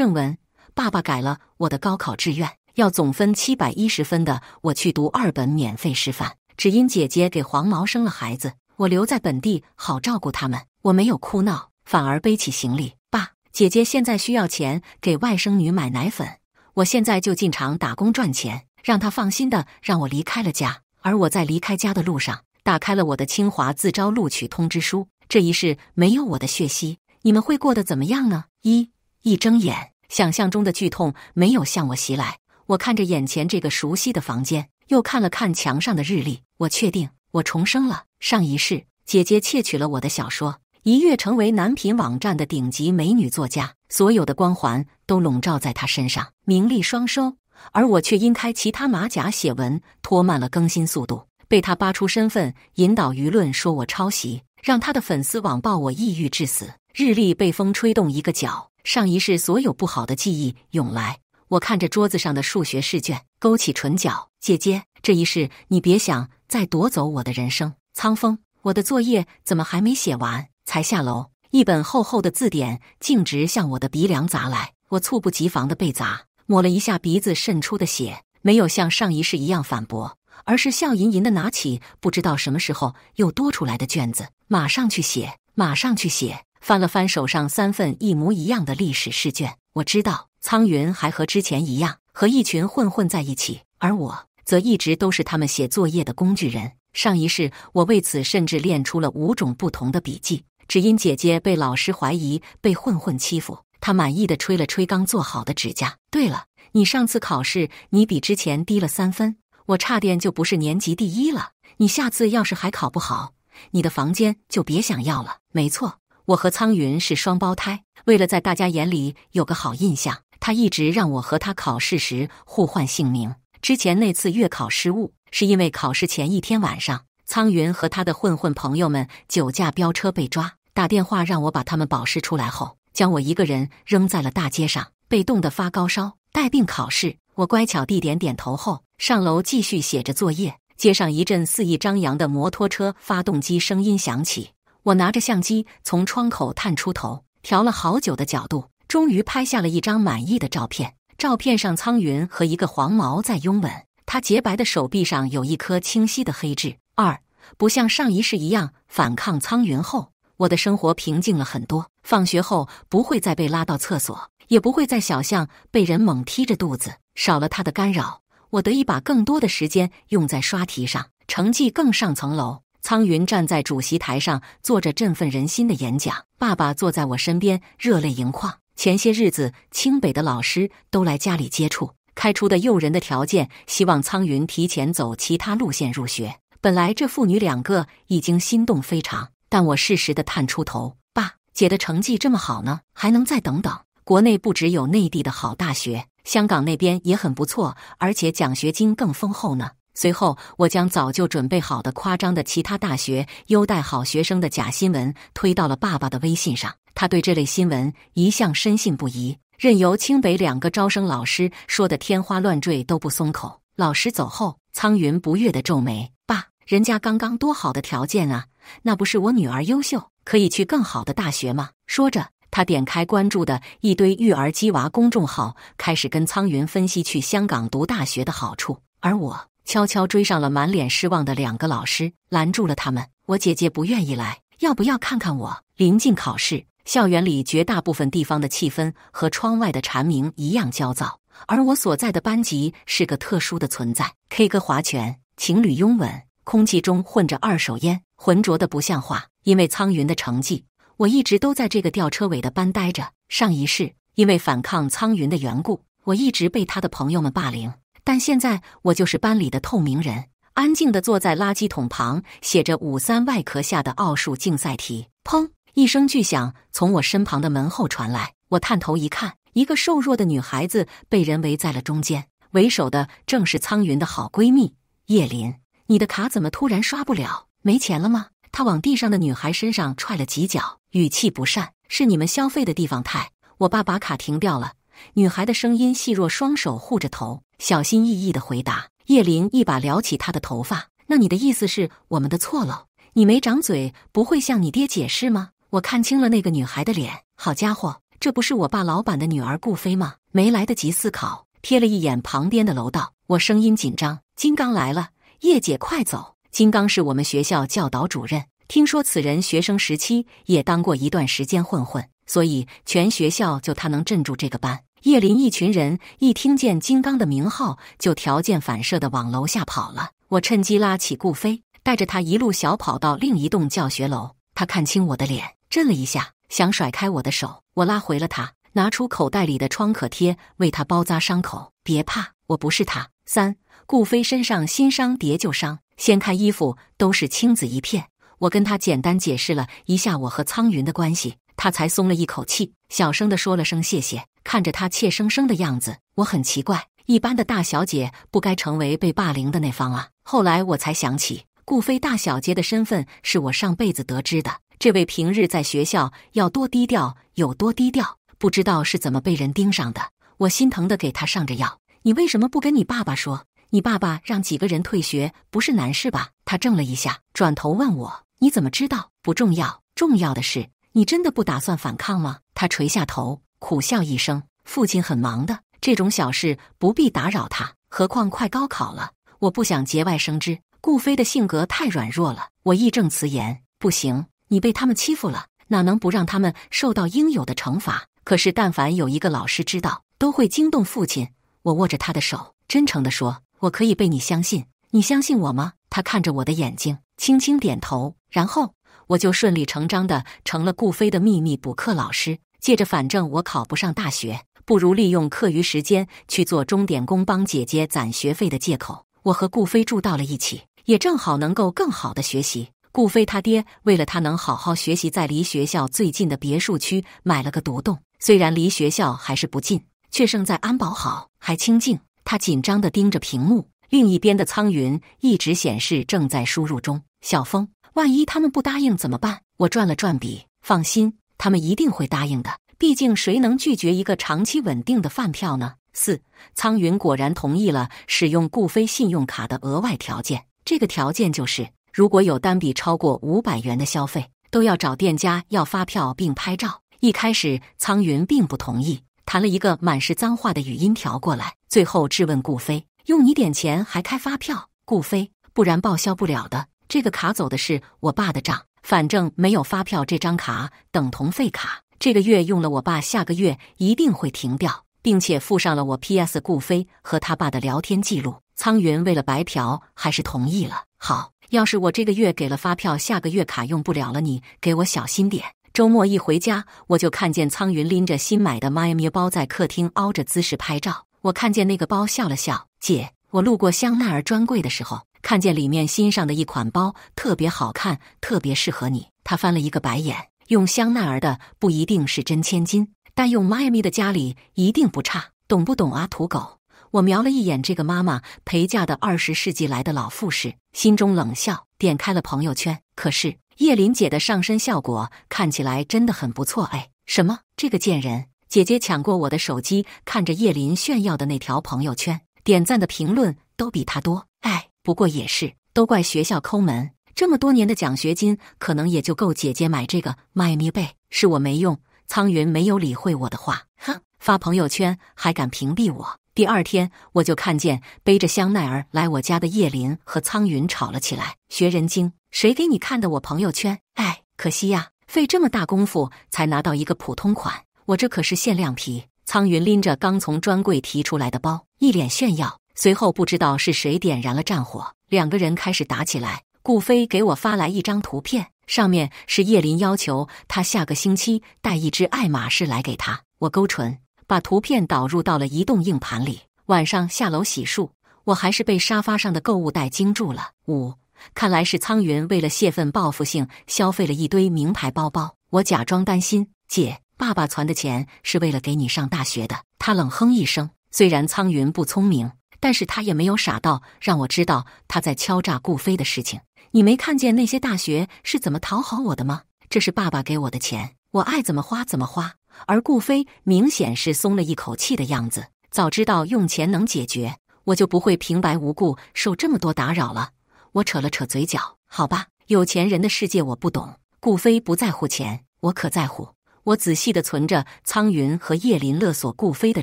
正文：爸爸改了我的高考志愿，要总分七百一十分的我去读二本免费师范，只因姐姐给黄毛生了孩子，我留在本地好照顾他们。我没有哭闹，反而背起行李。爸，姐姐现在需要钱给外甥女买奶粉，我现在就进厂打工赚钱，让她放心的让我离开了家。而我在离开家的路上，打开了我的清华自招录取通知书。这一世没有我的血吸，你们会过得怎么样呢？一一睁眼，想象中的剧痛没有向我袭来。我看着眼前这个熟悉的房间，又看了看墙上的日历，我确定我重生了。上一世，姐姐窃取了我的小说，一跃成为男频网站的顶级美女作家，所有的光环都笼罩在她身上，名利双收。而我却因开其他马甲写文拖慢了更新速度，被她扒出身份，引导舆论说我抄袭。让他的粉丝网暴我，抑郁致死。日历被风吹动一个角，上一世所有不好的记忆涌来。我看着桌子上的数学试卷，勾起唇角。姐姐，这一世你别想再夺走我的人生。苍风，我的作业怎么还没写完？才下楼，一本厚厚的字典径直向我的鼻梁砸来。我猝不及防的被砸，抹了一下鼻子渗出的血，没有像上一世一样反驳。而是笑吟吟的拿起不知道什么时候又多出来的卷子，马上去写，马上去写。翻了翻手上三份一模一样的历史试卷，我知道苍云还和之前一样和一群混混在一起，而我则一直都是他们写作业的工具人。上一世，我为此甚至练出了五种不同的笔记。只因姐姐被老师怀疑被混混欺负，她满意的吹了吹刚做好的指甲。对了，你上次考试你比之前低了三分。我差点就不是年级第一了。你下次要是还考不好，你的房间就别想要了。没错，我和苍云是双胞胎。为了在大家眼里有个好印象，他一直让我和他考试时互换姓名。之前那次月考失误，是因为考试前一天晚上，苍云和他的混混朋友们酒驾飙车被抓，打电话让我把他们保释出来后，将我一个人扔在了大街上，被冻得发高烧，带病考试。我乖巧地点点头后。上楼继续写着作业，街上一阵肆意张扬的摩托车发动机声音响起。我拿着相机从窗口探出头，调了好久的角度，终于拍下了一张满意的照片。照片上，苍云和一个黄毛在拥吻，他洁白的手臂上有一颗清晰的黑痣。二，不像上一世一样反抗苍云后，我的生活平静了很多。放学后不会再被拉到厕所，也不会在小巷被人猛踢着肚子，少了他的干扰。我得以把更多的时间用在刷题上，成绩更上层楼。苍云站在主席台上做着振奋人心的演讲，爸爸坐在我身边，热泪盈眶。前些日子，清北的老师都来家里接触，开出的诱人的条件，希望苍云提前走其他路线入学。本来这父女两个已经心动非常，但我适时的探出头：“爸，姐的成绩这么好呢，还能再等等？国内不只有内地的好大学。”香港那边也很不错，而且奖学金更丰厚呢。随后，我将早就准备好的夸张的其他大学优待好学生的假新闻推到了爸爸的微信上。他对这类新闻一向深信不疑，任由清北两个招生老师说的天花乱坠都不松口。老师走后，苍云不悦的皱眉：“爸，人家刚刚多好的条件啊，那不是我女儿优秀，可以去更好的大学吗？”说着。他点开关注的一堆育儿鸡娃公众号，开始跟苍云分析去香港读大学的好处。而我悄悄追上了满脸失望的两个老师，拦住了他们。我姐姐不愿意来，要不要看看我？临近考试，校园里绝大部分地方的气氛和窗外的蝉鸣一样焦躁。而我所在的班级是个特殊的存在：K 歌划拳，情侣拥吻，空气中混着二手烟，浑浊的不像话。因为苍云的成绩。我一直都在这个吊车尾的班待着。上一世因为反抗苍云的缘故，我一直被他的朋友们霸凌。但现在我就是班里的透明人，安静的坐在垃圾桶旁，写着五三外壳下的奥数竞赛题。砰！一声巨响从我身旁的门后传来。我探头一看，一个瘦弱的女孩子被人围在了中间，为首的正是苍云的好闺蜜叶琳。你的卡怎么突然刷不了？没钱了吗？她往地上的女孩身上踹了几脚。语气不善，是你们消费的地方太。我爸把卡停掉了。女孩的声音细弱，双手护着头，小心翼翼的回答。叶琳一把撩起她的头发，那你的意思是我们的错了？你没长嘴，不会向你爹解释吗？我看清了那个女孩的脸，好家伙，这不是我爸老板的女儿顾飞吗？没来得及思考，瞥了一眼旁边的楼道，我声音紧张：“金刚来了，叶姐快走！”金刚是我们学校教导主任，听说此人学生时期也当过一段时间混混，所以全学校就他能镇住这个班。叶林一群人一听见金刚的名号，就条件反射的往楼下跑了。我趁机拉起顾飞，带着他一路小跑到另一栋教学楼。他看清我的脸，震了一下，想甩开我的手。我拉回了他，拿出口袋里的创可贴，为他包扎伤口。别怕，我不是他。三顾飞身上新伤叠旧伤，掀开衣服都是青紫一片。我跟他简单解释了一下我和苍云的关系，他才松了一口气，小声的说了声谢谢。看着他怯生生的样子，我很奇怪，一般的大小姐不该成为被霸凌的那方啊。后来我才想起，顾飞大小姐的身份是我上辈子得知的。这位平日在学校要多低调有多低调，不知道是怎么被人盯上的。我心疼的给他上着药。你为什么不跟你爸爸说？你爸爸让几个人退学，不是难事吧？他怔了一下，转头问我：“你怎么知道？不重要，重要的是，你真的不打算反抗吗？”他垂下头。苦笑一声，父亲很忙的，这种小事不必打扰他。何况快高考了，我不想节外生枝。顾飞的性格太软弱了，我义正辞严：不行，你被他们欺负了，哪能不让他们受到应有的惩罚？可是，但凡有一个老师知道，都会惊动父亲。我握着他的手，真诚地说：“我可以被你相信，你相信我吗？”他看着我的眼睛，轻轻点头，然后我就顺理成章的成了顾飞的秘密补课老师。借着反正我考不上大学，不如利用课余时间去做钟点工，帮姐姐攒学费的借口，我和顾飞住到了一起，也正好能够更好的学习。顾飞他爹为了他能好好学习，在离学校最近的别墅区买了个独栋，虽然离学校还是不近，却胜在安保好，还清静。他紧张的盯着屏幕，另一边的苍云一直显示正在输入中。小峰，万一他们不答应怎么办？我转了转笔，放心。他们一定会答应的，毕竟谁能拒绝一个长期稳定的饭票呢？四苍云果然同意了使用顾飞信用卡的额外条件，这个条件就是如果有单笔超过五百元的消费，都要找店家要发票并拍照。一开始苍云并不同意，弹了一个满是脏话的语音条过来，最后质问顾飞：“用你点钱还开发票？”顾飞：“不然报销不了的，这个卡走的是我爸的账。”反正没有发票，这张卡等同废卡。这个月用了，我爸下个月一定会停掉，并且附上了我 P.S. 顾飞和他爸的聊天记录。苍云为了白嫖，还是同意了。好，要是我这个月给了发票，下个月卡用不了了，你给我小心点。周末一回家，我就看见苍云拎着新买的 Miami 包在客厅凹着姿势拍照。我看见那个包，笑了笑。姐，我路过香奈儿专柜的时候。看见里面新上的一款包特别好看，特别适合你。他翻了一个白眼。用香奈儿的不一定是真千金，但用迈阿密的家里一定不差，懂不懂啊，土狗？我瞄了一眼这个妈妈陪嫁的二十世纪来的老富士，心中冷笑，点开了朋友圈。可是叶琳姐的上身效果看起来真的很不错。哎，什么？这个贱人！姐姐抢过我的手机，看着叶琳炫耀的那条朋友圈，点赞的评论都比她多。哎。不过也是，都怪学校抠门。这么多年的奖学金，可能也就够姐姐买这个迈咪贝。是我没用。苍云没有理会我的话，哼，发朋友圈还敢屏蔽我。第二天，我就看见背着香奈儿来我家的叶林和苍云吵了起来。学人精，谁给你看的我朋友圈？哎，可惜呀，费这么大功夫才拿到一个普通款，我这可是限量皮。苍云拎着刚从专柜提出来的包，一脸炫耀。随后不知道是谁点燃了战火，两个人开始打起来。顾飞给我发来一张图片，上面是叶林要求他下个星期带一只爱马仕来给他。我勾唇，把图片导入到了移动硬盘里。晚上下楼洗漱，我还是被沙发上的购物袋惊住了。五，看来是苍云为了泄愤报复性消费了一堆名牌包包。我假装担心，姐，爸爸存的钱是为了给你上大学的。他冷哼一声，虽然苍云不聪明。但是他也没有傻到让我知道他在敲诈顾飞的事情。你没看见那些大学是怎么讨好我的吗？这是爸爸给我的钱，我爱怎么花怎么花。而顾飞明显是松了一口气的样子。早知道用钱能解决，我就不会平白无故受这么多打扰了。我扯了扯嘴角，好吧，有钱人的世界我不懂。顾飞不在乎钱，我可在乎。我仔细的存着苍云和叶林勒索顾飞的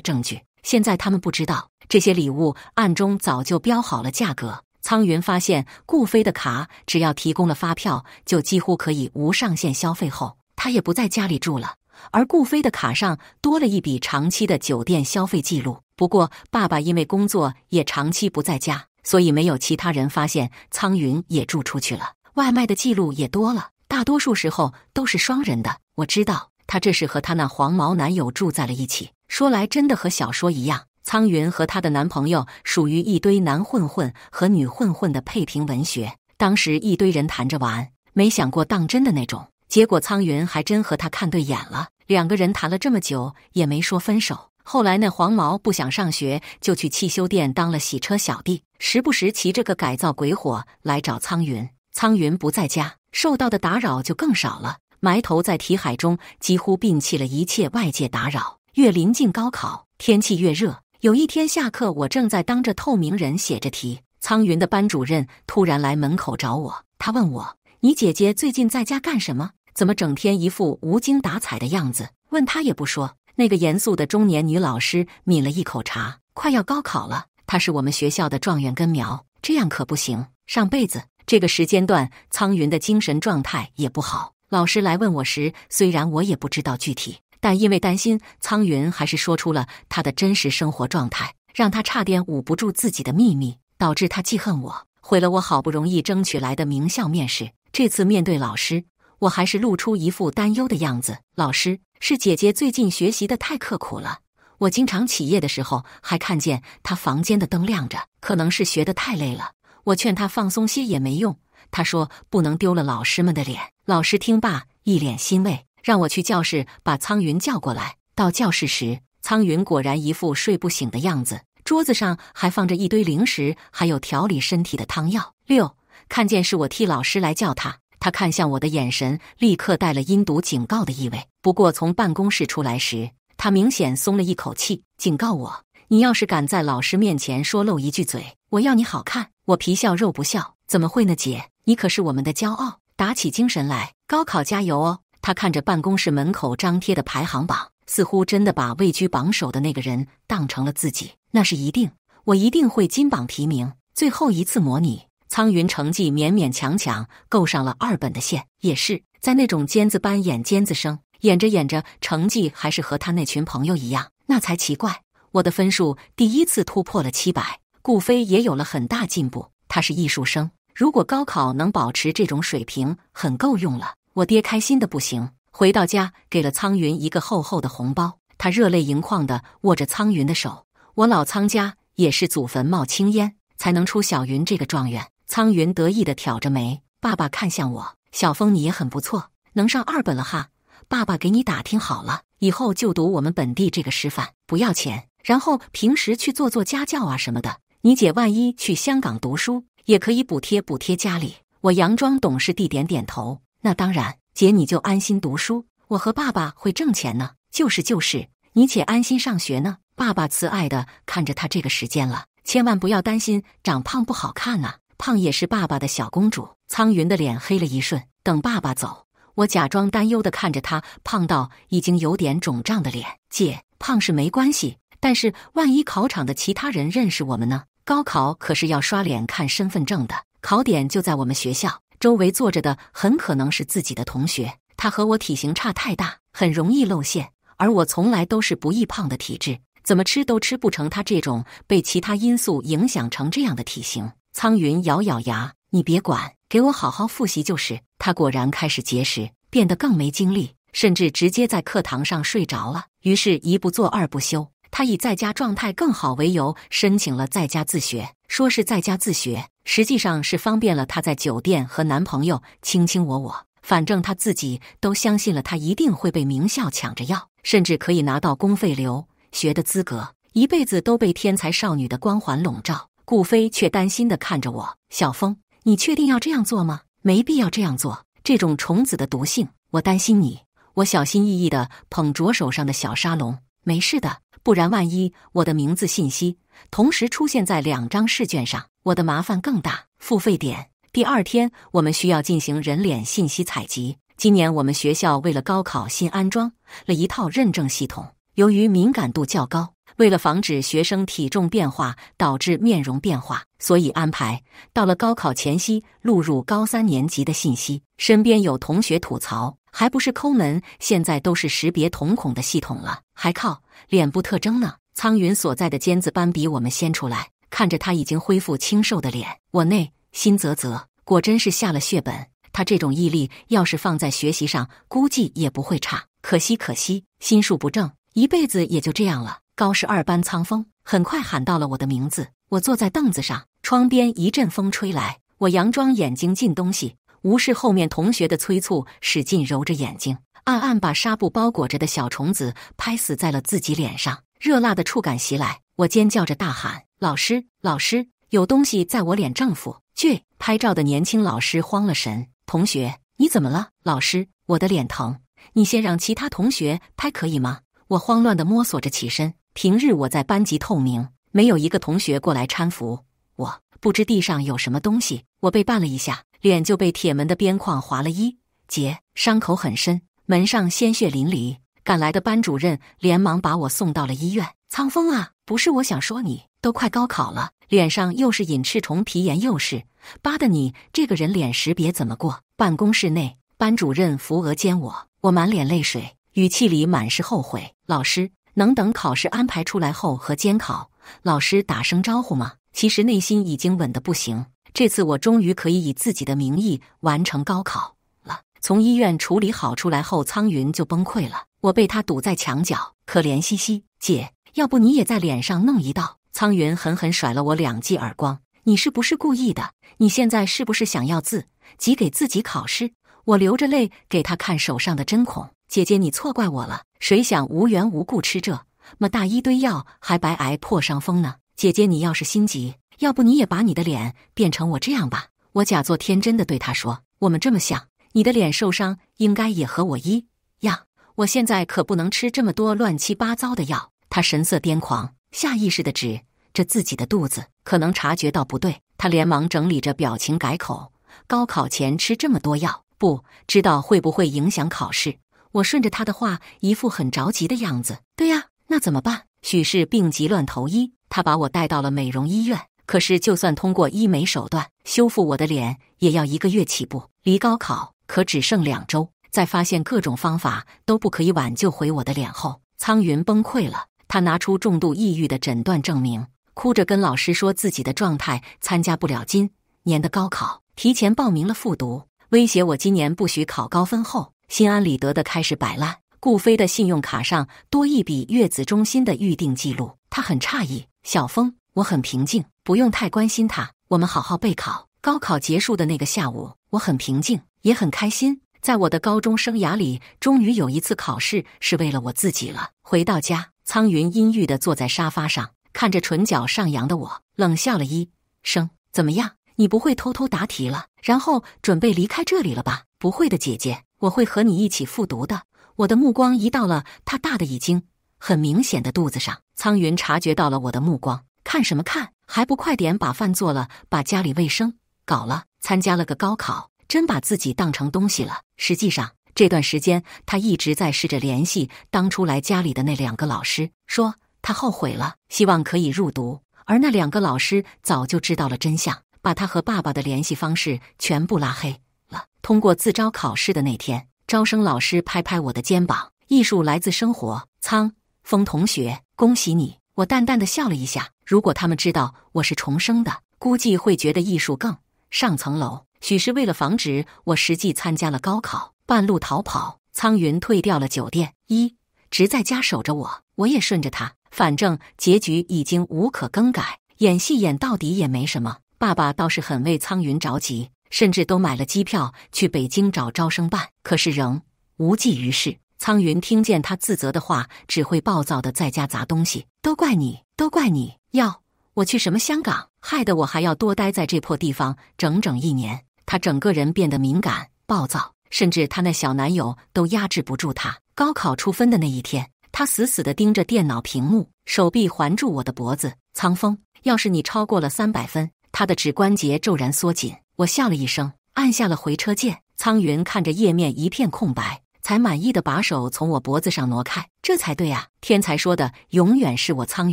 证据。现在他们不知道，这些礼物暗中早就标好了价格。苍云发现顾飞的卡，只要提供了发票，就几乎可以无上限消费。后他也不在家里住了，而顾飞的卡上多了一笔长期的酒店消费记录。不过爸爸因为工作也长期不在家，所以没有其他人发现苍云也住出去了。外卖的记录也多了，大多数时候都是双人的。我知道他这是和他那黄毛男友住在了一起。说来真的和小说一样，苍云和她的男朋友属于一堆男混混和女混混的配平文学。当时一堆人谈着玩，没想过当真的那种。结果苍云还真和他看对眼了，两个人谈了这么久也没说分手。后来那黄毛不想上学，就去汽修店当了洗车小弟，时不时骑着个改造鬼火来找苍云。苍云不在家，受到的打扰就更少了，埋头在题海中，几乎摒弃了一切外界打扰。越临近高考，天气越热。有一天下课，我正在当着透明人写着题，苍云的班主任突然来门口找我。他问我：“你姐姐最近在家干什么？怎么整天一副无精打采的样子？”问他也不说。那个严肃的中年女老师抿了一口茶。快要高考了，她是我们学校的状元根苗，这样可不行。上辈子这个时间段，苍云的精神状态也不好。老师来问我时，虽然我也不知道具体。但因为担心苍云，还是说出了他的真实生活状态，让他差点捂不住自己的秘密，导致他记恨我，毁了我好不容易争取来的名校面试。这次面对老师，我还是露出一副担忧的样子。老师，是姐姐最近学习的太刻苦了，我经常起夜的时候还看见她房间的灯亮着，可能是学的太累了。我劝她放松些也没用，她说不能丢了老师们的脸。老师听罢，一脸欣慰。让我去教室把苍云叫过来。到教室时，苍云果然一副睡不醒的样子，桌子上还放着一堆零食，还有调理身体的汤药。六看见是我替老师来叫他，他看向我的眼神立刻带了阴毒警告的意味。不过从办公室出来时，他明显松了一口气，警告我：“你要是敢在老师面前说漏一句嘴，我要你好看。”我皮笑肉不笑，怎么会呢？姐，你可是我们的骄傲，打起精神来，高考加油哦！他看着办公室门口张贴的排行榜，似乎真的把位居榜首的那个人当成了自己。那是一定，我一定会金榜题名。最后一次模拟，苍云成绩勉勉强强够上了二本的线，也是在那种尖子班演尖子生，演着演着成绩还是和他那群朋友一样，那才奇怪。我的分数第一次突破了七百，顾飞也有了很大进步。他是艺术生，如果高考能保持这种水平，很够用了。我爹开心的不行，回到家给了苍云一个厚厚的红包，他热泪盈眶的握着苍云的手。我老苍家也是祖坟冒青烟才能出小云这个状元。苍云得意的挑着眉，爸爸看向我，小峰你也很不错，能上二本了哈。爸爸给你打听好了，以后就读我们本地这个师范，不要钱，然后平时去做做家教啊什么的。你姐万一去香港读书，也可以补贴补贴家里。我佯装懂事地点点头。那当然，姐你就安心读书，我和爸爸会挣钱呢。就是就是，你且安心上学呢。爸爸慈爱的看着他，这个时间了，千万不要担心长胖不好看呐。胖也是爸爸的小公主。苍云的脸黑了一瞬，等爸爸走，我假装担忧的看着他胖到已经有点肿胀的脸。姐，胖是没关系，但是万一考场的其他人认识我们呢？高考可是要刷脸看身份证的，考点就在我们学校。周围坐着的很可能是自己的同学，他和我体型差太大，很容易露馅。而我从来都是不易胖的体质，怎么吃都吃不成他这种被其他因素影响成这样的体型。苍云咬咬牙：“你别管，给我好好复习就是。”他果然开始节食，变得更没精力，甚至直接在课堂上睡着了。于是，一不做二不休。他以在家状态更好为由，申请了在家自学。说是在家自学，实际上是方便了她在酒店和男朋友卿卿我我。反正她自己都相信了，她一定会被名校抢着要，甚至可以拿到公费留学的资格，一辈子都被天才少女的光环笼罩。顾飞却担心的看着我：“小峰，你确定要这样做吗？没必要这样做。这种虫子的毒性，我担心你。”我小心翼翼的捧着手上的小沙龙：“没事的。”不然，万一我的名字信息同时出现在两张试卷上，我的麻烦更大。付费点：第二天，我们需要进行人脸信息采集，今年我们学校为了高考新安装了一套认证系统，由于敏感度较高，为了防止学生体重变化导致面容变化，所以安排到了高考前夕录入高三年级的信息。身边有同学吐槽，还不是抠门，现在都是识别瞳孔的系统了，还靠脸部特征呢。苍云所在的尖子班比我们先出来，看着他已经恢复清瘦的脸，我内心啧啧，果真是下了血本。他这种毅力，要是放在学习上，估计也不会差。可惜，可惜，心术不正，一辈子也就这样了。高十二班苍风很快喊到了我的名字。我坐在凳子上，窗边一阵风吹来，我佯装眼睛进东西，无视后面同学的催促，使劲揉着眼睛，暗暗把纱布包裹着的小虫子拍死在了自己脸上。热辣的触感袭来，我尖叫着大喊：“老师，老师，有东西在我脸正负！”去拍照的年轻老师慌了神。同学，你怎么了？老师，我的脸疼，你先让其他同学拍可以吗？我慌乱地摸索着起身。平日我在班级透明，没有一个同学过来搀扶。我不知地上有什么东西，我被绊了一下，脸就被铁门的边框划了一截，伤口很深，门上鲜血淋漓。赶来的班主任连忙把我送到了医院。苍风啊，不是我想说你，都快高考了，脸上又是隐翅虫皮炎，又是。疤的你这个人脸识别怎么过？办公室内，班主任扶额肩我，我满脸泪水，语气里满是后悔。老师能等考试安排出来后和监考老师打声招呼吗？其实内心已经稳得不行。这次我终于可以以自己的名义完成高考了。从医院处理好出来后，苍云就崩溃了，我被他堵在墙角，可怜兮兮。姐，要不你也在脸上弄一道？苍云狠狠甩了我两记耳光。你是不是故意的？你现在是不是想要自己给自己考试？我流着泪给他看手上的针孔。姐姐，你错怪我了。谁想无缘无故吃这么大一堆药，还白挨破伤风呢？姐姐，你要是心急，要不你也把你的脸变成我这样吧。我假作天真的对他说：“我们这么想，你的脸受伤应该也和我一样。我现在可不能吃这么多乱七八糟的药。”他神色癫狂，下意识的指。着自己的肚子，可能察觉到不对，他连忙整理着表情改口：“高考前吃这么多药，不知道会不会影响考试。”我顺着他的话，一副很着急的样子。对呀，那怎么办？许是病急乱投医，他把我带到了美容医院。可是，就算通过医美手段修复我的脸，也要一个月起步。离高考可只剩两周，在发现各种方法都不可以挽救回我的脸后，苍云崩溃了。他拿出重度抑郁的诊断证明。哭着跟老师说自己的状态参加不了今年的高考，提前报名了复读，威胁我今年不许考高分后，心安理得的开始摆烂。顾飞的信用卡上多一笔月子中心的预订记录，他很诧异。小峰，我很平静，不用太关心他，我们好好备考。高考结束的那个下午，我很平静，也很开心。在我的高中生涯里，终于有一次考试是为了我自己了。回到家，苍云阴郁的坐在沙发上。看着唇角上扬的我，冷笑了一声：“怎么样？你不会偷偷答题了，然后准备离开这里了吧？”“不会的，姐姐，我会和你一起复读的。”我的目光移到了他大的已经很明显的肚子上。苍云察觉到了我的目光，看什么看？还不快点把饭做了，把家里卫生搞了？参加了个高考，真把自己当成东西了。实际上，这段时间他一直在试着联系当初来家里的那两个老师，说。他后悔了，希望可以入读，而那两个老师早就知道了真相，把他和爸爸的联系方式全部拉黑了。通过自招考试的那天，招生老师拍拍我的肩膀：“艺术来自生活，苍风同学，恭喜你！”我淡淡的笑了一下。如果他们知道我是重生的，估计会觉得艺术更上层楼。许是为了防止我实际参加了高考，半路逃跑，苍云退掉了酒店，一直在家守着我，我也顺着他。反正结局已经无可更改，演戏演到底也没什么。爸爸倒是很为苍云着急，甚至都买了机票去北京找招生办，可是仍无济于事。苍云听见他自责的话，只会暴躁的在家砸东西。都怪你，都怪你！要我去什么香港，害得我还要多待在这破地方整整一年。他整个人变得敏感暴躁，甚至他那小男友都压制不住他。高考出分的那一天。他死死的盯着电脑屏幕，手臂环住我的脖子。苍风，要是你超过了三百分，他的指关节骤然缩紧。我笑了一声，按下了回车键。苍云看着页面一片空白，才满意的把手从我脖子上挪开。这才对啊！天才说的永远是我苍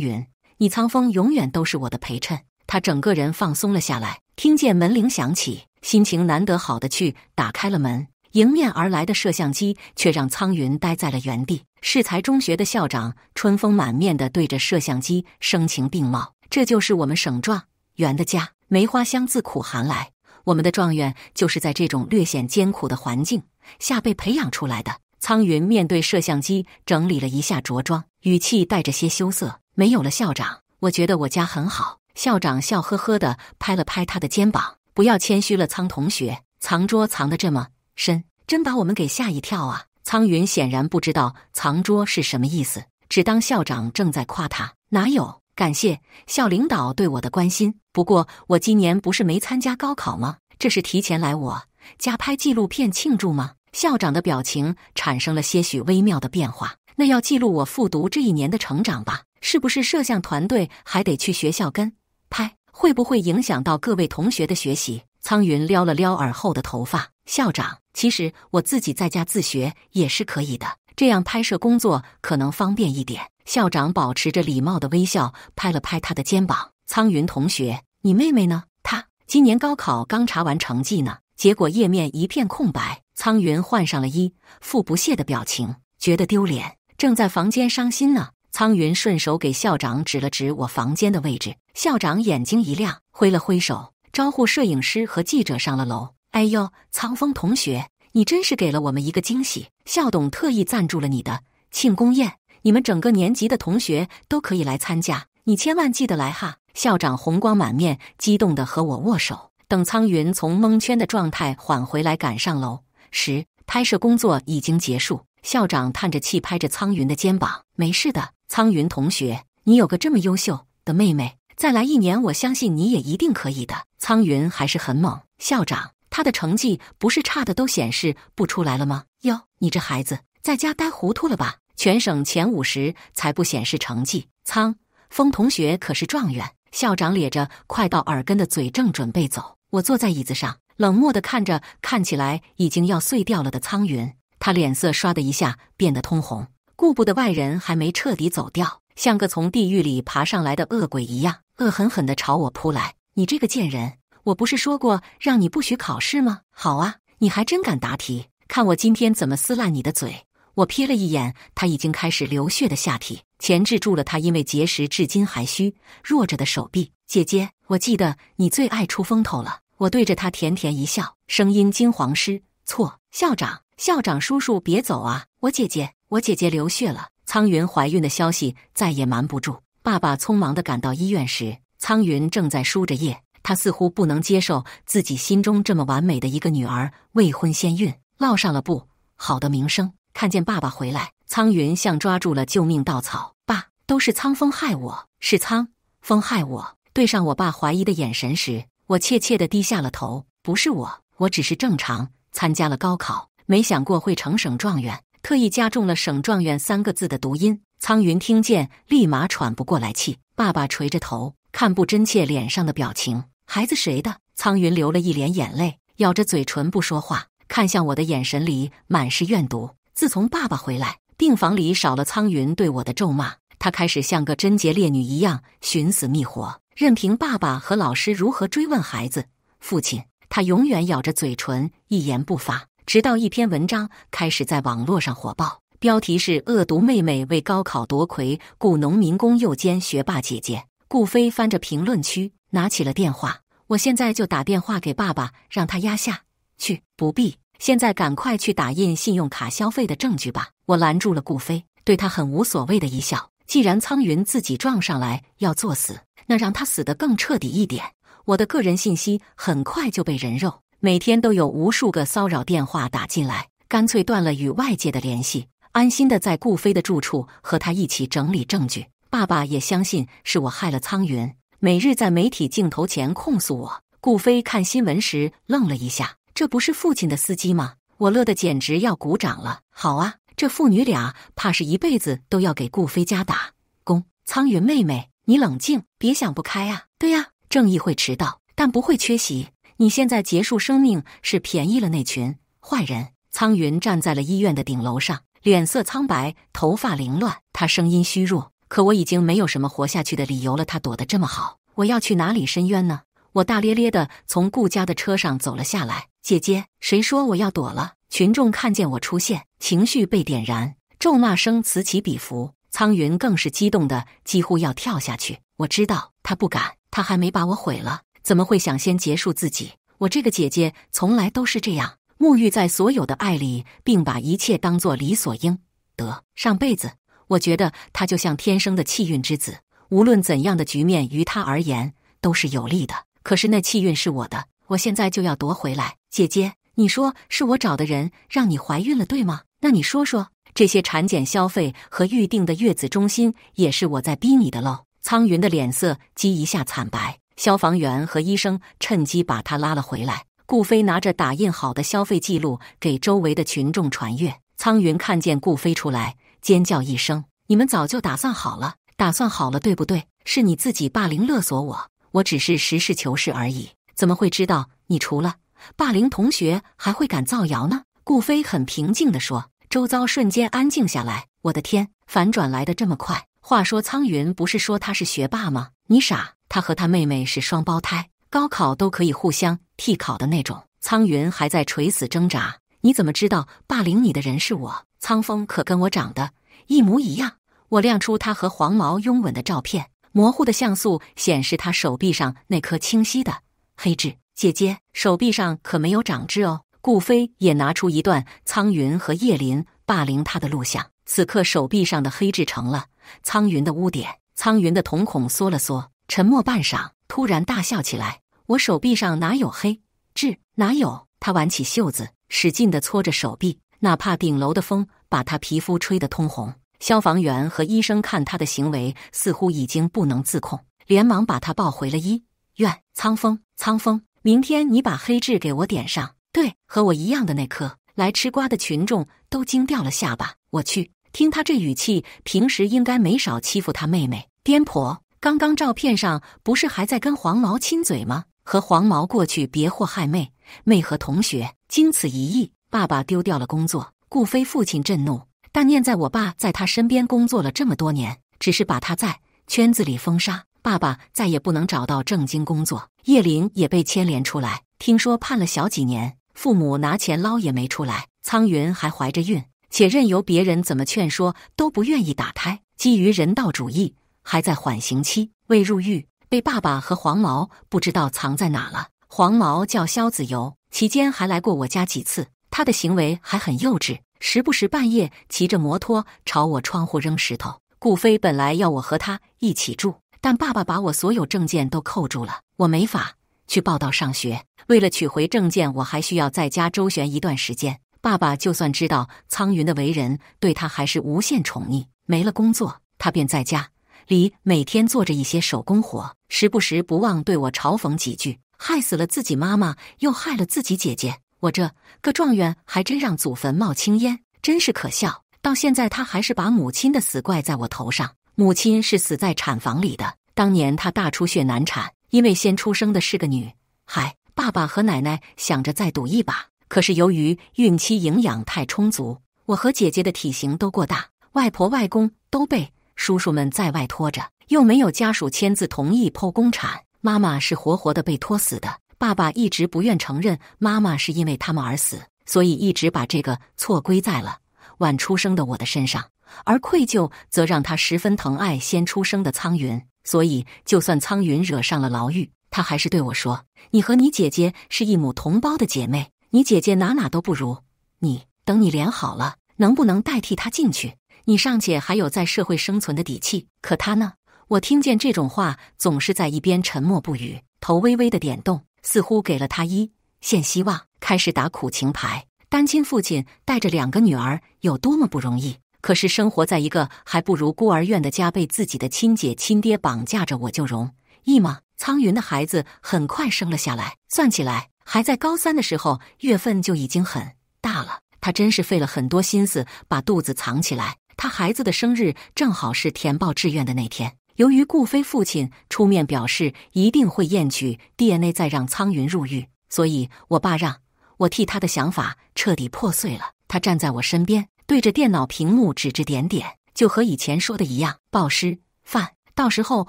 云，你苍风永远都是我的陪衬。他整个人放松了下来。听见门铃响起，心情难得好的去打开了门。迎面而来的摄像机却让苍云呆在了原地。适才中学的校长春风满面的对着摄像机声情并茂：“这就是我们省状圆的家，梅花香自苦寒来。我们的状元就是在这种略显艰苦的环境下被培养出来的。”苍云面对摄像机整理了一下着装，语气带着些羞涩：“没有了校长，我觉得我家很好。”校长笑呵呵的拍了拍他的肩膀：“不要谦虚了，苍同学，藏桌藏得这么深，真把我们给吓一跳啊！”苍云显然不知道藏桌是什么意思，只当校长正在夸他。哪有？感谢校领导对我的关心。不过我今年不是没参加高考吗？这是提前来我家拍纪录片庆祝吗？校长的表情产生了些许微妙的变化。那要记录我复读这一年的成长吧？是不是摄像团队还得去学校跟？拍会不会影响到各位同学的学习？苍云撩了撩耳后的头发。校长，其实我自己在家自学也是可以的，这样拍摄工作可能方便一点。校长保持着礼貌的微笑，拍了拍他的肩膀。苍云同学，你妹妹呢？她今年高考刚查完成绩呢，结果页面一片空白。苍云换上了一副不屑的表情，觉得丢脸，正在房间伤心呢。苍云顺手给校长指了指我房间的位置，校长眼睛一亮，挥了挥手，招呼摄影师和记者上了楼。哎呦，苍风同学，你真是给了我们一个惊喜！校董特意赞助了你的庆功宴，你们整个年级的同学都可以来参加，你千万记得来哈！校长红光满面，激动的和我握手。等苍云从蒙圈的状态缓回来，赶上楼时，拍摄工作已经结束。校长叹着气，拍着苍云的肩膀：“没事的。”苍云同学，你有个这么优秀的妹妹，再来一年，我相信你也一定可以的。苍云还是很猛，校长，他的成绩不是差的都显示不出来了吗？哟，你这孩子在家呆糊涂了吧？全省前五十才不显示成绩，苍风同学可是状元。校长咧着快到耳根的嘴，正准备走，我坐在椅子上，冷漠的看着看起来已经要碎掉了的苍云，他脸色唰的一下变得通红。顾不得外人还没彻底走掉，像个从地狱里爬上来的恶鬼一样，恶狠狠地朝我扑来。你这个贱人，我不是说过让你不许考试吗？好啊，你还真敢答题，看我今天怎么撕烂你的嘴！我瞥了一眼他已经开始流血的下体，钳制住了他因为节食至今还虚弱着的手臂。姐姐，我记得你最爱出风头了。我对着他甜甜一笑，声音惊惶失措。校长，校长叔叔，别走啊！我姐姐。我姐姐流血了，苍云怀孕的消息再也瞒不住。爸爸匆忙的赶到医院时，苍云正在输着液。他似乎不能接受自己心中这么完美的一个女儿未婚先孕，落上了不好的名声。看见爸爸回来，苍云像抓住了救命稻草。爸，都是苍风害我，是苍风害我。对上我爸怀疑的眼神时，我怯怯的低下了头。不是我，我只是正常参加了高考，没想过会成省状元。特意加重了“省状元”三个字的读音，苍云听见立马喘不过来气。爸爸垂着头，看不真切脸上的表情。孩子谁的？苍云流了一脸眼泪，咬着嘴唇不说话，看向我的眼神里满是怨毒。自从爸爸回来，病房里少了苍云对我的咒骂，他开始像个贞洁烈女一样寻死觅活，任凭爸爸和老师如何追问孩子。父亲，他永远咬着嘴唇，一言不发。直到一篇文章开始在网络上火爆，标题是“恶毒妹妹为高考夺魁，雇农民工诱奸学霸姐姐”。顾飞翻着评论区，拿起了电话。我现在就打电话给爸爸，让他压下去。不必，现在赶快去打印信用卡消费的证据吧。我拦住了顾飞，对他很无所谓的一笑。既然苍云自己撞上来要作死，那让他死得更彻底一点。我的个人信息很快就被人肉。每天都有无数个骚扰电话打进来，干脆断了与外界的联系，安心的在顾飞的住处和他一起整理证据。爸爸也相信是我害了苍云，每日在媒体镜头前控诉我。顾飞看新闻时愣了一下，这不是父亲的司机吗？我乐得简直要鼓掌了。好啊，这父女俩怕是一辈子都要给顾飞家打工。苍云妹妹，你冷静，别想不开啊。对呀，正义会迟到，但不会缺席。你现在结束生命是便宜了那群坏人！苍云站在了医院的顶楼上，脸色苍白，头发凌乱，他声音虚弱。可我已经没有什么活下去的理由了。他躲得这么好，我要去哪里申冤呢？我大咧咧的从顾家的车上走了下来。姐姐，谁说我要躲了？群众看见我出现，情绪被点燃，咒骂声此起彼伏。苍云更是激动的几乎要跳下去。我知道他不敢，他还没把我毁了，怎么会想先结束自己？我这个姐姐从来都是这样，沐浴在所有的爱里，并把一切当作理所应得。上辈子。我觉得他就像天生的气运之子，无论怎样的局面于他而言都是有利的。可是那气运是我的，我现在就要夺回来。姐姐，你说是我找的人让你怀孕了，对吗？那你说说，这些产检消费和预定的月子中心也是我在逼你的喽？苍云的脸色激一下惨白，消防员和医生趁机把他拉了回来。顾飞拿着打印好的消费记录给周围的群众传阅。苍云看见顾飞出来。尖叫一声！你们早就打算好了，打算好了，对不对？是你自己霸凌勒索我，我只是实事求是而已。怎么会知道你除了霸凌同学，还会敢造谣呢？顾飞很平静地说。周遭瞬间安静下来。我的天，反转来的这么快！话说苍云不是说他是学霸吗？你傻，他和他妹妹是双胞胎，高考都可以互相替考的那种。苍云还在垂死挣扎。你怎么知道霸凌你的人是我？苍风可跟我长得一模一样。我亮出他和黄毛拥吻的照片，模糊的像素显示他手臂上那颗清晰的黑痣。姐姐手臂上可没有长痣哦。顾飞也拿出一段苍云和叶林霸凌他的录像，此刻手臂上的黑痣成了苍云的污点。苍云的瞳孔缩了缩，沉默半晌，突然大笑起来：“我手臂上哪有黑痣？哪有？”他挽起袖子。使劲的搓着手臂，哪怕顶楼的风把他皮肤吹得通红。消防员和医生看他的行为似乎已经不能自控，连忙把他抱回了医院。苍风，苍风，明天你把黑痣给我点上，对，和我一样的那颗。来吃瓜的群众都惊掉了下巴。我去，听他这语气，平时应该没少欺负他妹妹。颠婆，刚刚照片上不是还在跟黄毛亲嘴吗？和黄毛过去，别祸害妹妹和同学。经此一役，爸爸丢掉了工作。顾飞父亲震怒，但念在我爸在他身边工作了这么多年，只是把他在圈子里封杀。爸爸再也不能找到正经工作。叶林也被牵连出来，听说判了小几年。父母拿钱捞也没出来。苍云还怀着孕，且任由别人怎么劝说都不愿意打胎。基于人道主义，还在缓刑期，未入狱。被爸爸和黄毛不知道藏在哪了。黄毛叫肖子游，期间还来过我家几次。他的行为还很幼稚，时不时半夜骑着摩托朝我窗户扔石头。顾飞本来要我和他一起住，但爸爸把我所有证件都扣住了，我没法去报道上学。为了取回证件，我还需要在家周旋一段时间。爸爸就算知道苍云的为人，对他还是无限宠溺。没了工作，他便在家。里每天做着一些手工活，时不时不忘对我嘲讽几句，害死了自己妈妈，又害了自己姐姐。我这个状元还真让祖坟冒青烟，真是可笑。到现在，他还是把母亲的死怪在我头上。母亲是死在产房里的，当年她大出血难产，因为先出生的是个女孩。爸爸和奶奶想着再赌一把，可是由于孕期营养太充足，我和姐姐的体型都过大，外婆外公都被。叔叔们在外拖着，又没有家属签字同意剖宫产，妈妈是活活的被拖死的。爸爸一直不愿承认妈妈是因为他们而死，所以一直把这个错归在了晚出生的我的身上，而愧疚则让他十分疼爱先出生的苍云。所以，就算苍云惹上了牢狱，他还是对我说：“你和你姐姐是一母同胞的姐妹，你姐姐哪哪都不如你。等你脸好了，能不能代替她进去？”你尚且还有在社会生存的底气，可她呢？我听见这种话，总是在一边沉默不语，头微微的点动，似乎给了他一线希望。开始打苦情牌，单亲父亲带着两个女儿有多么不容易。可是生活在一个还不如孤儿院的家，被自己的亲姐亲爹绑架着，我就容易吗？苍云的孩子很快生了下来，算起来还在高三的时候，月份就已经很大了。他真是费了很多心思把肚子藏起来。他孩子的生日正好是填报志愿的那天。由于顾飞父亲出面表示一定会验取 DNA 再让苍云入狱，所以我爸让我替他的想法彻底破碎了。他站在我身边，对着电脑屏幕指指点点，就和以前说的一样：“报师饭，到时候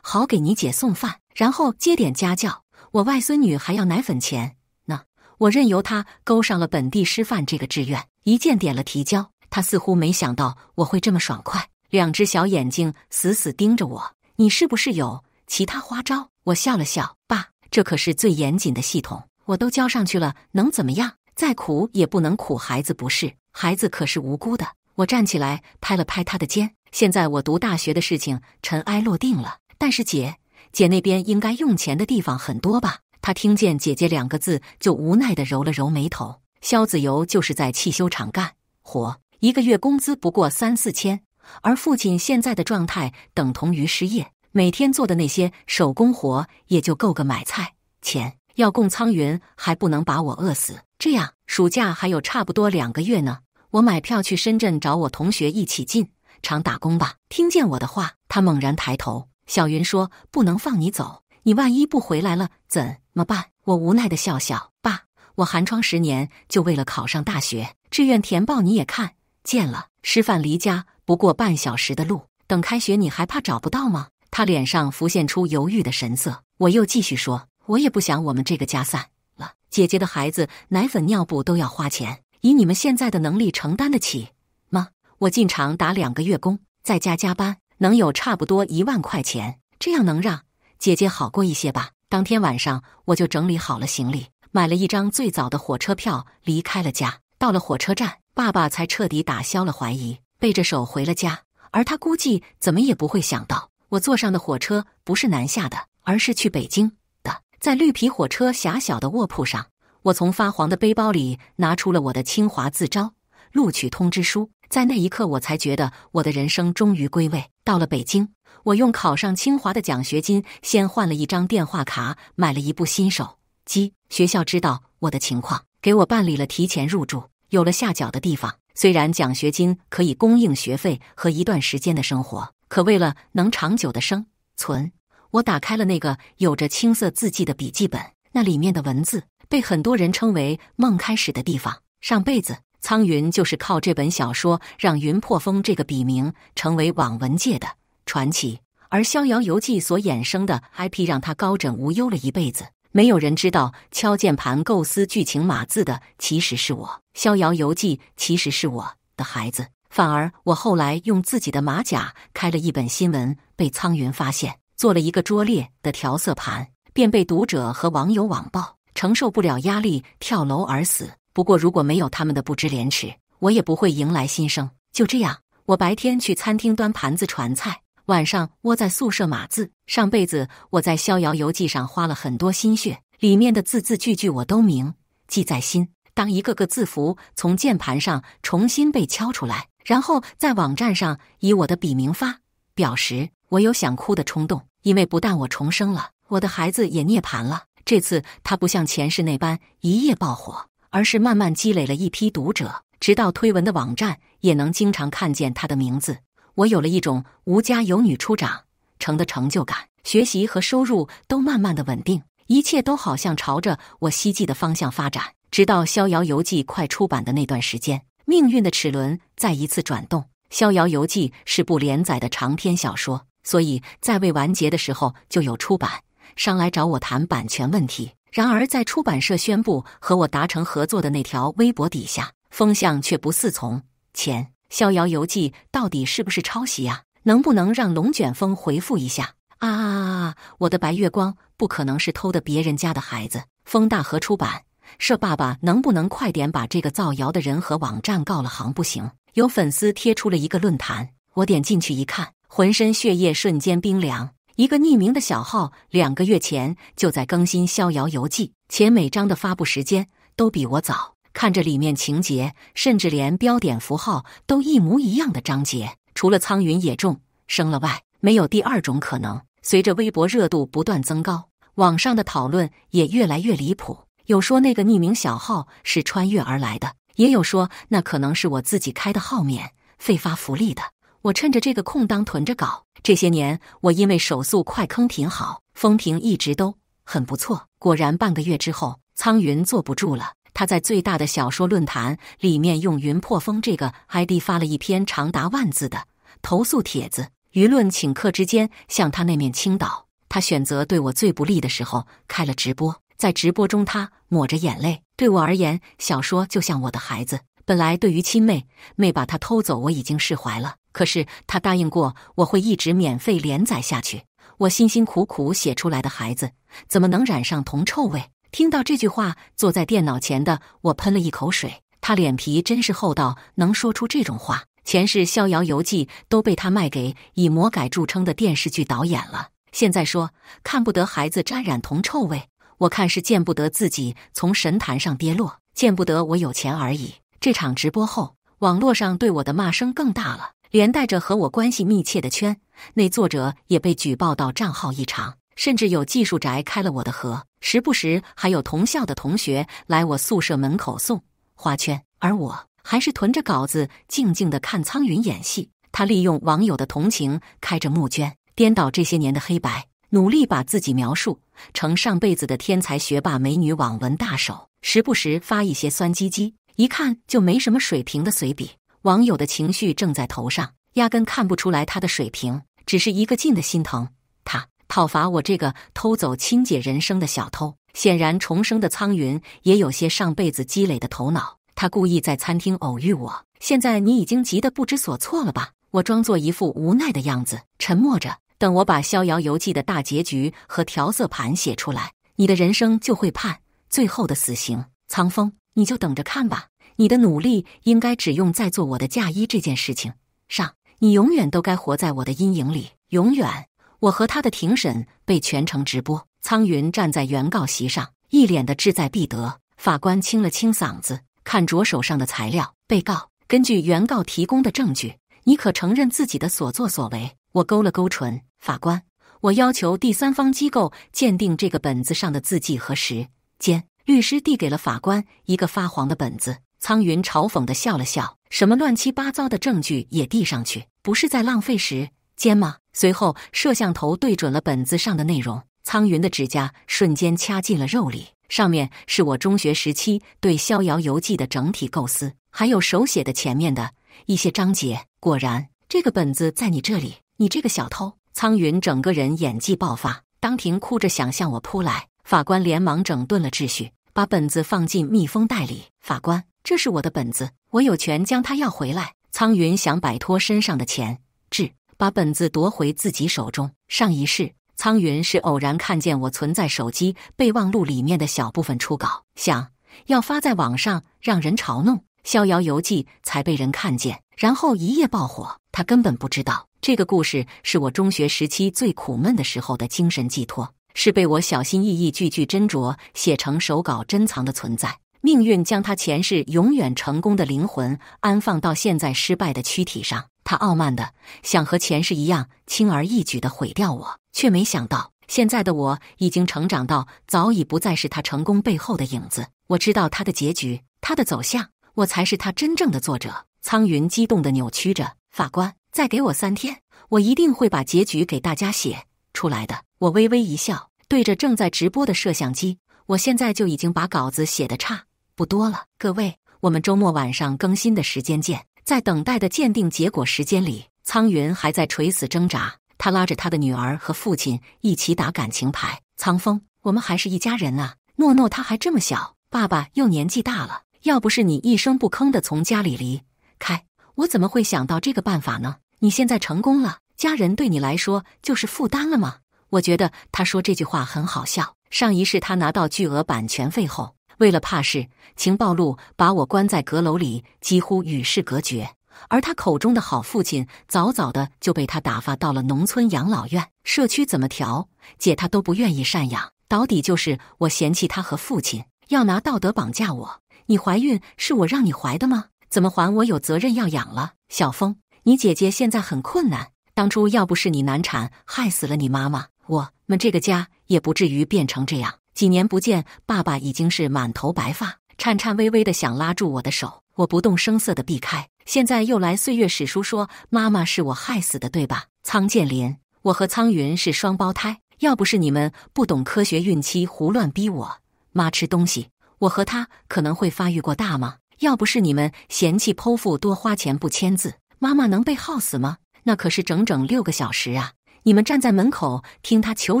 好给你姐送饭，然后接点家教。我外孙女还要奶粉钱呢。”我任由他勾上了本地师范这个志愿，一键点了提交。他似乎没想到我会这么爽快，两只小眼睛死死盯着我。你是不是有其他花招？我笑了笑，爸，这可是最严谨的系统，我都交上去了，能怎么样？再苦也不能苦孩子不是？孩子可是无辜的。我站起来拍了拍他的肩。现在我读大学的事情尘埃落定了，但是姐姐那边应该用钱的地方很多吧？他听见“姐姐”两个字，就无奈的揉了揉眉头。肖子游就是在汽修厂干活，一个月工资不过三四千，而父亲现在的状态等同于失业，每天做的那些手工活也就够个买菜钱。要供苍云，还不能把我饿死。这样，暑假还有差不多两个月呢。我买票去深圳找我同学一起进厂打工吧。听见我的话，他猛然抬头。小云说：“不能放你走，你万一不回来了怎么办？”我无奈的笑笑：“爸，我寒窗十年，就为了考上大学。志愿填报你也看见了，师范离家不过半小时的路。等开学，你还怕找不到吗？”他脸上浮现出犹豫的神色。我又继续说。我也不想我们这个家散了。姐姐的孩子奶粉、尿布都要花钱，以你们现在的能力承担得起吗？我进厂打两个月工，在家加班，能有差不多一万块钱，这样能让姐姐好过一些吧？当天晚上我就整理好了行李，买了一张最早的火车票，离开了家。到了火车站，爸爸才彻底打消了怀疑，背着手回了家。而他估计怎么也不会想到，我坐上的火车不是南下的，而是去北京的。在绿皮火车狭小的卧铺上，我从发黄的背包里拿出了我的清华自招录取通知书。在那一刻，我才觉得我的人生终于归位。到了北京，我用考上清华的奖学金先换了一张电话卡，买了一部新手机。学校知道我的情况，给我办理了提前入住，有了下脚的地方。虽然奖学金可以供应学费和一段时间的生活，可为了能长久的生存。我打开了那个有着青色字迹的笔记本，那里面的文字被很多人称为“梦开始的地方”。上辈子，苍云就是靠这本小说让云破风这个笔名成为网文界的传奇，而《逍遥游记》所衍生的 IP 让他高枕无忧了一辈子。没有人知道，敲键盘构思剧情码字的其实是我，《逍遥游记》其实是我的孩子。反而，我后来用自己的马甲开了一本新闻，被苍云发现。做了一个拙劣的调色盘，便被读者和网友网暴，承受不了压力跳楼而死。不过，如果没有他们的不知廉耻，我也不会迎来新生。就这样，我白天去餐厅端盘子传菜，晚上窝在宿舍码字。上辈子我在《逍遥游记》上花了很多心血，里面的字字句句我都铭记在心。当一个个字符从键盘上重新被敲出来，然后在网站上以我的笔名发表时，我有想哭的冲动，因为不但我重生了，我的孩子也涅槃了。这次他不像前世那般一夜爆火，而是慢慢积累了一批读者，直到推文的网站也能经常看见他的名字。我有了一种吴家有女初长成的成就感，学习和收入都慢慢的稳定，一切都好像朝着我希冀的方向发展。直到《逍遥游记》快出版的那段时间，命运的齿轮再一次转动。《逍遥游记》是部连载的长篇小说。所以在未完结的时候，就有出版商来找我谈版权问题。然而，在出版社宣布和我达成合作的那条微博底下，风向却不似从前。《逍遥游记》到底是不是抄袭啊？能不能让龙卷风回复一下啊啊啊！我的白月光不可能是偷的别人家的孩子。风大河出版社爸爸，能不能快点把这个造谣的人和网站告了行？不行。有粉丝贴出了一个论坛，我点进去一看。浑身血液瞬间冰凉。一个匿名的小号，两个月前就在更新《逍遥游记》，且每章的发布时间都比我早。看着里面情节，甚至连标点符号都一模一样的章节，除了苍云野众生了外，没有第二种可能。随着微博热度不断增高，网上的讨论也越来越离谱。有说那个匿名小号是穿越而来的，也有说那可能是我自己开的号免费发福利的。我趁着这个空当囤着稿。这些年，我因为手速快，坑挺好，风评一直都很不错。果然，半个月之后，苍云坐不住了，他在最大的小说论坛里面用“云破风”这个 ID 发了一篇长达万字的投诉帖子，舆论顷刻之间向他那面倾倒。他选择对我最不利的时候开了直播，在直播中他抹着眼泪。对我而言，小说就像我的孩子。本来对于亲妹妹把他偷走，我已经释怀了。可是他答应过我会一直免费连载下去。我辛辛苦苦写出来的孩子，怎么能染上铜臭味？听到这句话，坐在电脑前的我喷了一口水。他脸皮真是厚道，能说出这种话。前世《逍遥游记》都被他卖给以魔改著称的电视剧导演了，现在说看不得孩子沾染铜臭味，我看是见不得自己从神坛上跌落，见不得我有钱而已。这场直播后，网络上对我的骂声更大了。连带着和我关系密切的圈内作者也被举报到账号异常，甚至有技术宅开了我的盒，时不时还有同校的同学来我宿舍门口送花圈，而我还是囤着稿子，静静的看苍云演戏。他利用网友的同情，开着募捐，颠倒这些年的黑白，努力把自己描述成上辈子的天才学霸、美女、网文大手，时不时发一些酸唧唧、一看就没什么水平的随笔。网友的情绪正在头上，压根看不出来他的水平，只是一个劲的心疼他讨伐我这个偷走亲姐人生的小偷。显然，重生的苍云也有些上辈子积累的头脑。他故意在餐厅偶遇我，现在你已经急得不知所措了吧？我装作一副无奈的样子，沉默着，等我把《逍遥游记》的大结局和调色盘写出来，你的人生就会判最后的死刑。苍风，你就等着看吧。你的努力应该只用在做我的嫁衣这件事情上，你永远都该活在我的阴影里，永远。我和他的庭审被全程直播，苍云站在原告席上，一脸的志在必得。法官清了清嗓子，看着手上的材料。被告，根据原告提供的证据，你可承认自己的所作所为？我勾了勾唇。法官，我要求第三方机构鉴定这个本子上的字迹和时间。律师递给了法官一个发黄的本子。苍云嘲讽的笑了笑，什么乱七八糟的证据也递上去，不是在浪费时间吗？随后，摄像头对准了本子上的内容，苍云的指甲瞬间掐进了肉里。上面是我中学时期对《逍遥游记》的整体构思，还有手写的前面的一些章节。果然，这个本子在你这里，你这个小偷！苍云整个人演技爆发，当庭哭着想向我扑来。法官连忙整顿了秩序，把本子放进密封袋里。法官。这是我的本子，我有权将它要回来。苍云想摆脱身上的钱质，把本子夺回自己手中。上一世，苍云是偶然看见我存在手机备忘录里面的小部分初稿，想要发在网上让人嘲弄《逍遥游记》，才被人看见，然后一夜爆火。他根本不知道，这个故事是我中学时期最苦闷的时候的精神寄托，是被我小心翼翼、句句斟酌写成手稿珍藏的存在。命运将他前世永远成功的灵魂安放到现在失败的躯体上，他傲慢的想和前世一样轻而易举的毁掉我，却没想到现在的我已经成长到早已不再是他成功背后的影子。我知道他的结局，他的走向，我才是他真正的作者。苍云激动的扭曲着，法官，再给我三天，我一定会把结局给大家写出来的。我微微一笑，对着正在直播的摄像机，我现在就已经把稿子写的差。不多了，各位，我们周末晚上更新的时间见。在等待的鉴定结果时间里，苍云还在垂死挣扎。他拉着他的女儿和父亲一起打感情牌。苍风，我们还是一家人啊！诺诺他还这么小，爸爸又年纪大了。要不是你一声不吭的从家里离开，我怎么会想到这个办法呢？你现在成功了，家人对你来说就是负担了吗？我觉得他说这句话很好笑。上一世他拿到巨额版权费后。为了怕事情暴露，把我关在阁楼里，几乎与世隔绝。而他口中的好父亲，早早的就被他打发到了农村养老院。社区怎么调解，他都不愿意赡养。到底就是我嫌弃他和父亲，要拿道德绑架我。你怀孕是我让你怀的吗？怎么还我有责任要养了？小峰，你姐姐现在很困难。当初要不是你难产害死了你妈妈，我们这个家也不至于变成这样。几年不见，爸爸已经是满头白发，颤颤巍巍的想拉住我的手，我不动声色的避开。现在又来岁月史书说妈妈是我害死的，对吧？苍建林，我和苍云是双胞胎，要不是你们不懂科学，孕期胡乱逼我妈吃东西，我和他可能会发育过大吗？要不是你们嫌弃剖腹多花钱不签字，妈妈能被耗死吗？那可是整整六个小时啊！你们站在门口听他求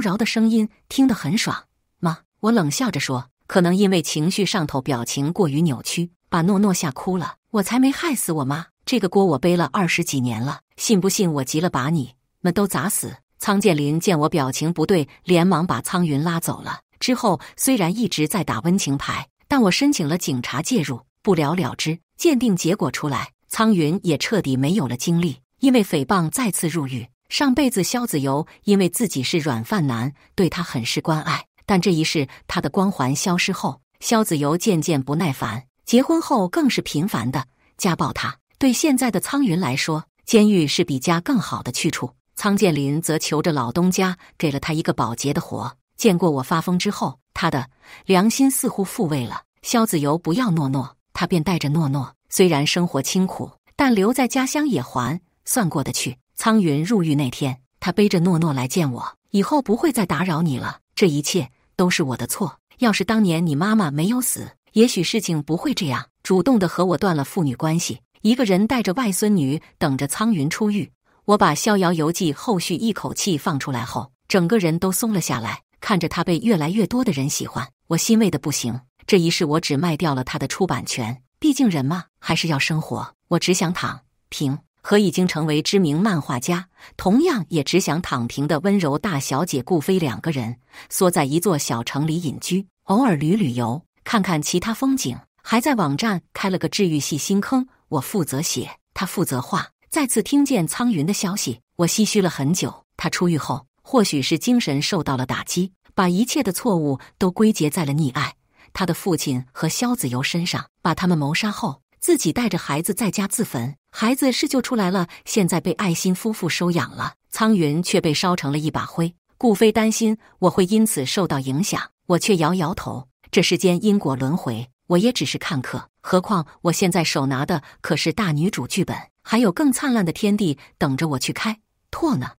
饶的声音，听得很爽吗？我冷笑着说：“可能因为情绪上头，表情过于扭曲，把诺诺吓哭了。我才没害死我妈，这个锅我背了二十几年了，信不信我急了把你们都砸死？”苍建林见我表情不对，连忙把苍云拉走了。之后虽然一直在打温情牌，但我申请了警察介入，不了了之。鉴定结果出来，苍云也彻底没有了精力，因为诽谤再次入狱。上辈子萧子游因为自己是软饭男，对他很是关爱，但这一世他的光环消失后，萧子游渐渐不耐烦，结婚后更是频繁的家暴他。对现在的苍云来说，监狱是比家更好的去处。苍建林则求着老东家给了他一个保洁的活。见过我发疯之后，他的良心似乎复位了。萧子游不要诺诺，他便带着诺诺。虽然生活清苦，但留在家乡也还算过得去。苍云入狱那天，他背着诺诺来见我，以后不会再打扰你了。这一切都是我的错。要是当年你妈妈没有死，也许事情不会这样。主动的和我断了父女关系，一个人带着外孙女等着苍云出狱。我把《逍遥游记》后续一口气放出来后，整个人都松了下来。看着他被越来越多的人喜欢，我欣慰的不行。这一世我只卖掉了他的出版权，毕竟人嘛，还是要生活。我只想躺平，和已经成为知名漫画家，同样也只想躺平的温柔大小姐顾飞两个人，缩在一座小城里隐居，偶尔旅旅游，看看其他风景。还在网站开了个治愈系新坑，我负责写，他负责画。再次听见苍云的消息，我唏嘘了很久。他出狱后。或许是精神受到了打击，把一切的错误都归结在了溺爱他的父亲和萧子游身上，把他们谋杀后，自己带着孩子在家自焚。孩子是救出来了，现在被爱心夫妇收养了。苍云却被烧成了一把灰。顾飞担心我会因此受到影响，我却摇摇头。这世间因果轮回，我也只是看客。何况我现在手拿的可是大女主剧本，还有更灿烂的天地等着我去开拓呢。